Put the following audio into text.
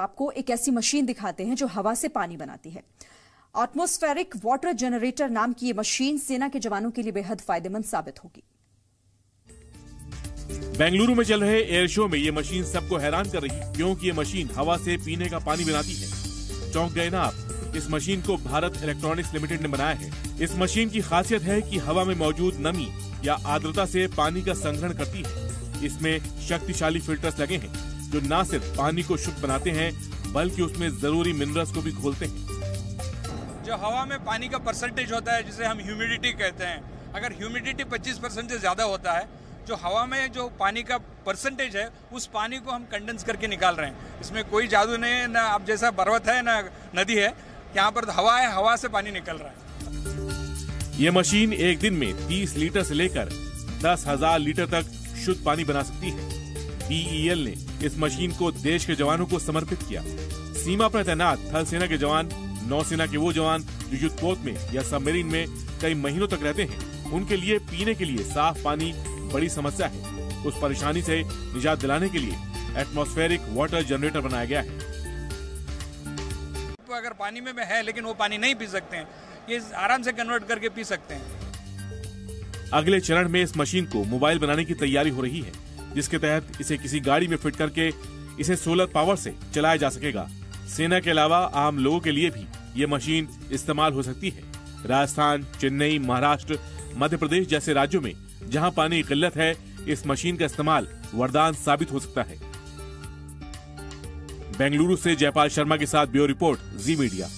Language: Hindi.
आपको एक ऐसी मशीन दिखाते हैं जो हवा से पानी बनाती है। एटमोस्फेरिक वाटर जनरेटर नाम की ये मशीन सेना के जवानों के लिए बेहद फ़ायदेमंद साबित होगी। बेंगलुरु में चल रहे एयर शो में ये मशीन सबको हैरान कर रही है, क्योंकि ये मशीन हवा से पीने का पानी बनाती है। चौंक गए ना आप, इस मशीन को भारत इलेक्ट्रॉनिक्स लिमिटेड ने बनाया है। इस मशीन की खासियत है कि हवा में मौजूद नमी या आर्द्रता से पानी का संग्रहण करती है। इसमें शक्तिशाली फिल्टर्स लगे हैं। जो न सिर्फ़ पानी को शुद्ध बनाते हैं बल्कि उसमें ज़रूरी मिनरल्स को भी खोलते हैं। जो हवा में पानी का परसेंटेज होता है जिसे हम ह्यूमिडिटी कहते हैं अगर ह्यूमिडिटी 25 परसेंट से ज़्यादा होता है जो हवा में जो पानी का परसेंटेज है उस पानी को हम कंडेंस करके निकाल रहे हैं। इसमें कोई जादू नहीं है ना अब जैसा पर्वत है ना नदी है यहाँ पर हवा है हवा से पानी निकल रहा है। ये मशीन एक दिन में 30 लीटर से लेकर दस हज़ार लीटर तक शुद्ध पानी बना सकती है। बीईएल ने इस मशीन को देश के जवानों को समर्पित किया। सीमा पर तैनात थल सेना के जवान नौसेना के वो जवान जो युद्धपोत में या सबमरीन में कई महीनों तक रहते हैं उनके लिए पीने के लिए साफ़ पानी बड़ी समस्या है। उस परेशानी से निजात दिलाने के लिए एटमॉस्फेरिक वाटर जनरेटर बनाया गया है। तो अगर पानी में है लेकिन वो पानी नहीं पी सकते हैं ये आराम से कन्वर्ट करके पी सकते हैं। अगले चरण में इस मशीन को मोबाइल बनाने की तैयारी हो रही है। जिसके तहत इसे किसी गाड़ी में फिट करके इसे सोलर पावर से चलाया जा सकेगा। सेना के अलावा आम लोगों के लिए भी ये मशीन इस्तेमाल हो सकती है। राजस्थान, चेन्नई, महाराष्ट्र, मध्य प्रदेश जैसे राज्यों में जहाँ पानी की किल्लत है, इस मशीन का इस्तेमाल वरदान साबित हो सकता है। बेंगलुरु से जयपाल शर्मा के साथ ब्यूरो रिपोर्ट, जी मीडिया।